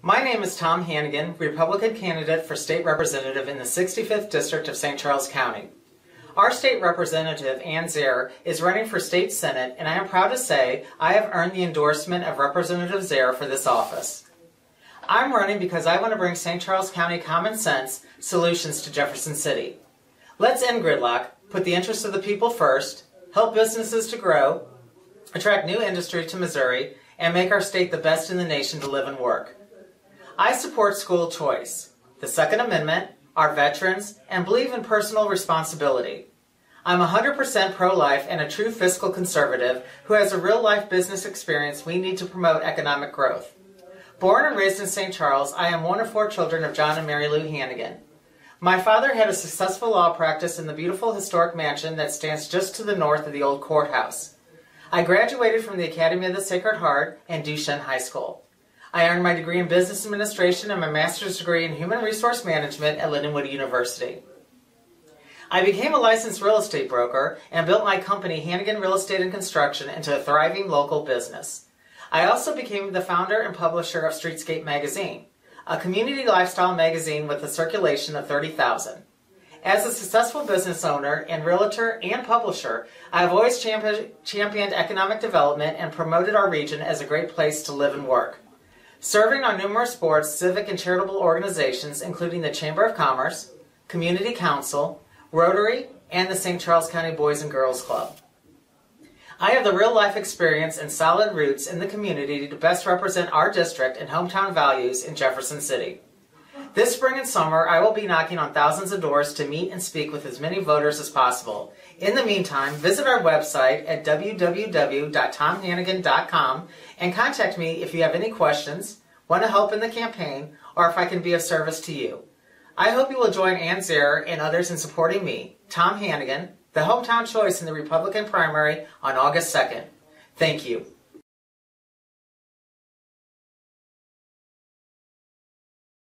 My name is Tom Hannegan, Republican candidate for state representative in the 65th District of St. Charles County. Our state representative, Anne Zerr, is running for state senate, and I am proud to say I have earned the endorsement of Representative Zerr for this office. I'm running because I want to bring St. Charles County common sense solutions to Jefferson City. Let's end gridlock, put the interests of the people first, help businesses to grow, attract new industry to Missouri, and make our state the best in the nation to live and work. I support school choice, the Second Amendment, our veterans, and believe in personal responsibility. I'm 100% pro-life and a true fiscal conservative who has a real-life business experience we need to promote economic growth. Born and raised in St. Charles, I am one of four children of John and Mary Lou Hannegan. My father had a successful law practice in the beautiful historic mansion that stands just to the north of the old courthouse. I graduated from the Academy of the Sacred Heart and Duchesne High School. I earned my degree in Business Administration and my master's degree in Human Resource Management at Lindenwood University. I became a licensed real estate broker and built my company Hannegan Real Estate and Construction into a thriving local business. I also became the founder and publisher of Streetscape Magazine, a community lifestyle magazine with a circulation of 30,000. As a successful business owner and realtor and publisher, I have always championed economic development and promoted our region as a great place to live and work. Serving on numerous boards, civic and charitable organizations, including the Chamber of Commerce, Community Council, Rotary, and the St. Charles County Boys and Girls Club. I have the real life experience and solid roots in the community to best represent our district and hometown values in Jefferson City. This spring and summer, I will be knocking on thousands of doors to meet and speak with as many voters as possible. In the meantime, visit our website at www.tomhannegan.com and contact me if you have any questions, want to help in the campaign, or if I can be of service to you. I hope you will join Anne Zerr and others in supporting me, Tom Hannegan, the hometown choice in the Republican primary on August 2nd. Thank you.